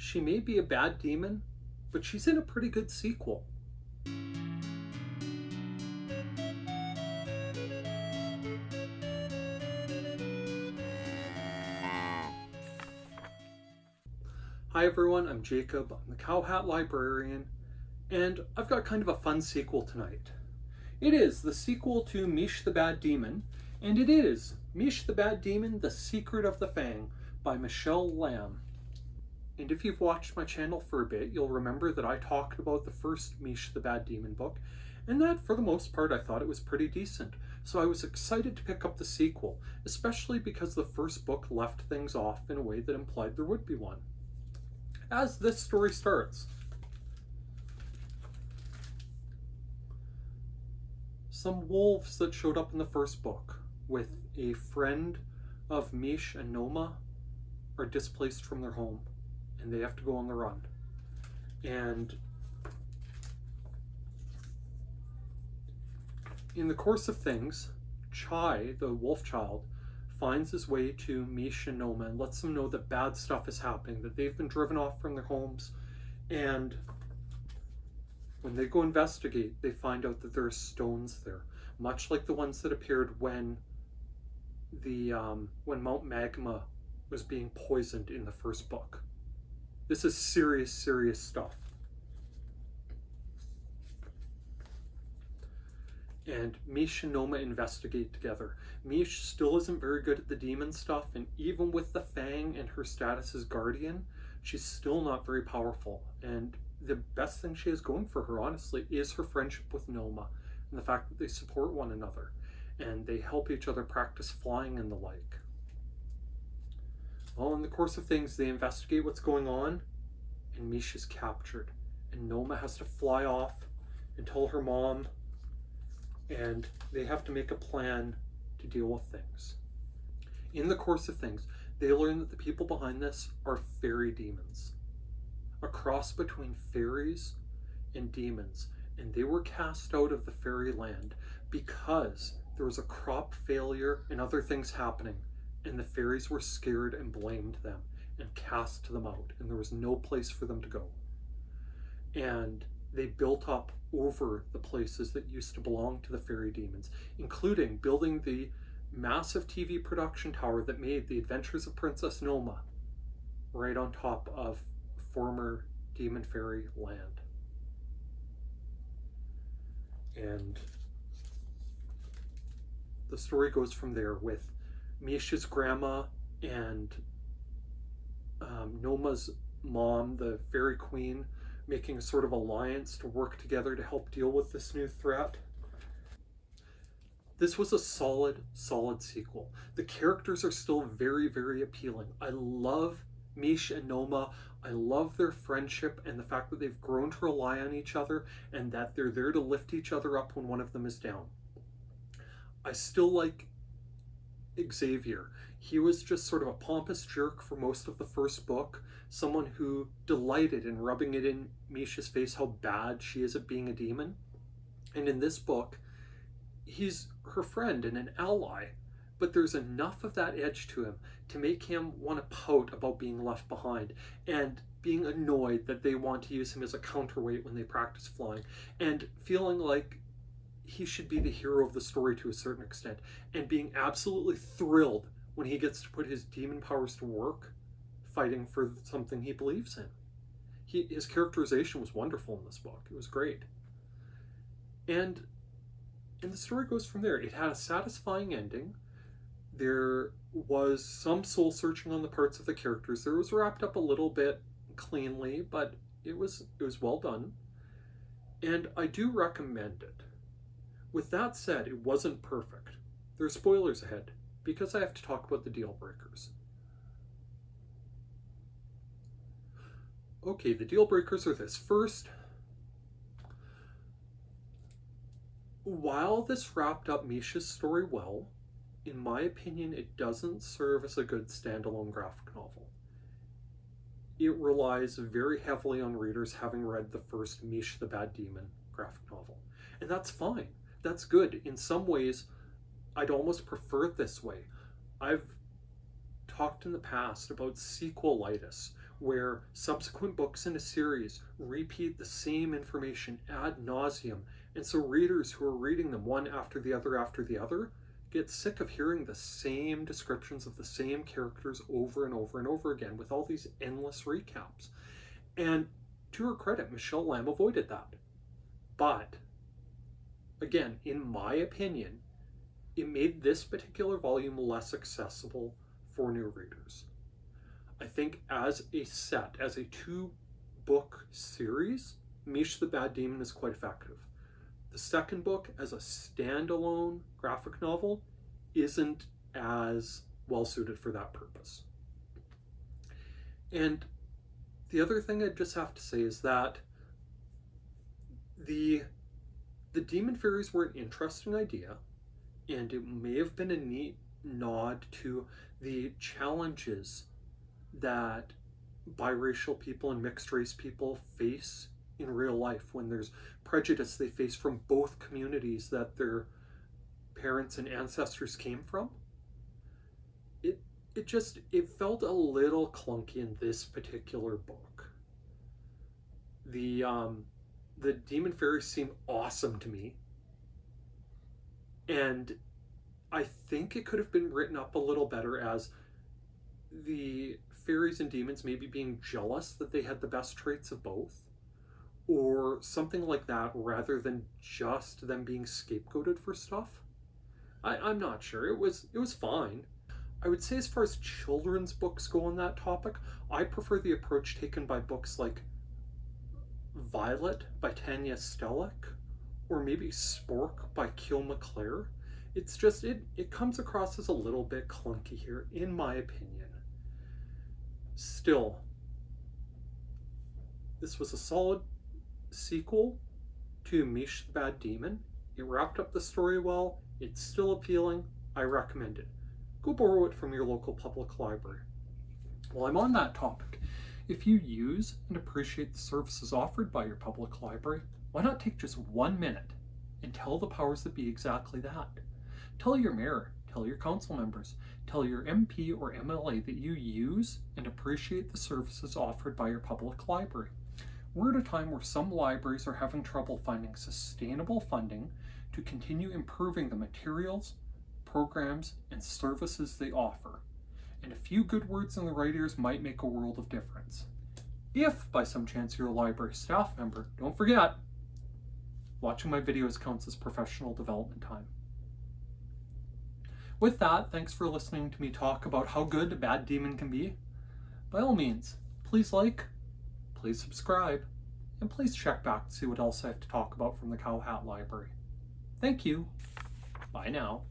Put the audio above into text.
she may be a bad demon, but she's in a pretty good sequel. Hi everyone, I'm Jacob, I'm the Cowhat Librarian, and I've got kind of a fun sequel tonight. It is the sequel to Meesh the Bad Demon, and it is Meesh the Bad Demon, The Secret of the Fang by Michelle Lam. And if you've watched my channel for a bit, you'll remember that I talked about the first Meesh the Bad Demon book, and that for the most part I thought it was pretty decent. So I was excited to pick up the sequel, especially because the first book left things off in a way that implied there would be one. As this story starts, some wolves that showed up in the first book with a friend of Meesh and Noma are displaced from their home and they have to go on the run. And in the course of things, Chai, the wolf child, finds his way to Meesh and Noma and lets them know that bad stuff is happening, that they've been driven off from their homes. And when they go investigate, they find out that there are stones there, much like the ones that appeared when the um, when Mount Magma was being poisoned in the first book. This is serious, serious stuff. And Meesh and Noma investigate together. Meesh still isn't very good at the demon stuff, and even with the Fang and her status as guardian, she's still not very powerful. And the best thing she has going for her, honestly, is her friendship with Noma and the fact that they support one another and they help each other practice flying and the like. Well, in the course of things, they investigate what's going on, and Meesh is captured. And Noma has to fly off and tell her mom, and they have to make a plan to deal with things. In the course of things, they learn that the people behind this are fairy demons, a cross between fairies and demons, and they were cast out of the fairy land because there was a crop failure and other things happening and the fairies were scared and blamed them and cast them out, and there was no place for them to go. And they built up over the places that used to belong to the fairy demons, including building the massive TV production tower that made The Adventures of Princess Noma right on top of former Demon Fairy land. And the story goes from there with Meesh's grandma and um, Noma's mom, the fairy queen, making a sort of alliance to work together to help deal with this new threat. This was a solid, solid sequel. The characters are still very, very appealing. I love Meesh and Noma. I love their friendship and the fact that they've grown to rely on each other and that they're there to lift each other up when one of them is down. I still like Xavier. He was just sort of a pompous jerk for most of the first book, someone who delighted in rubbing it in Meesh's face how bad she is at being a demon. And in this book, he's her friend and an ally, but there's enough of that edge to him to make him want to pout about being left behind and being annoyed that they want to use him as a counterweight when they practice flying and feeling like he should be the hero of the story to a certain extent and being absolutely thrilled when he gets to put his demon powers to work fighting for something he believes in. He, his characterization was wonderful in this book. It was great. And and the story goes from there. It had a satisfying ending. There was some soul searching on the parts of the characters. There was wrapped up a little bit cleanly, but it was it was well done. And I do recommend it. With that said, it wasn't perfect. There are spoilers ahead, because I have to talk about the deal breakers. Okay, the deal breakers are this. First, while this wrapped up Meesh's story well, in my opinion, it doesn't serve as a good standalone graphic novel. It relies very heavily on readers having read the first Misha the Bad Demon graphic novel. And that's fine that's good. In some ways, I'd almost prefer it this way. I've talked in the past about sequelitis, where subsequent books in a series repeat the same information ad nauseum, and so readers who are reading them one after the other after the other get sick of hearing the same descriptions of the same characters over and over and over again with all these endless recaps. And to her credit, Michelle Lam avoided that. But, again, in my opinion, it made this particular volume less accessible for new readers. I think as a set, as a two book series, Meesh the Bad Demon is quite effective. The second book, as a standalone graphic novel, isn't as well suited for that purpose. And the other thing I just have to say is that the the demon fairies were an interesting idea, and it may have been a neat nod to the challenges that biracial people and mixed race people face in real life when there's prejudice they face from both communities that their parents and ancestors came from. It it just it felt a little clunky in this particular book. The um the demon fairies seem awesome to me and i think it could have been written up a little better as the fairies and demons maybe being jealous that they had the best traits of both or something like that rather than just them being scapegoated for stuff. I, I'm not sure. It was it was fine. I would say as far as children's books go on that topic, I prefer the approach taken by books like Violet by Tanya Stelic or maybe Spork by Kyo Maclear. It's just it it comes across as a little bit clunky here, in my opinion. Still, this was a solid sequel to Meesh the Bad Demon. It wrapped up the story well. It's still appealing. I recommend it. Go borrow it from your local public library. While I'm on that topic, if you use and appreciate the services offered by your public library, why not take just one minute and tell the powers that be exactly that? Tell your mayor, tell your council members, tell your MP or MLA that you use and appreciate the services offered by your public library. We're at a time where some libraries are having trouble finding sustainable funding to continue improving the materials, programs, and services they offer. And a few good words in the right ears might make a world of difference. If by some chance you're a library staff member, don't forget, watching my videos counts as professional development time. With that, thanks for listening to me talk about how good a bad demon can be. By all means, please like, please subscribe, and please check back to see what else I have to talk about from the Cowhat Library. Thank you. Bye now.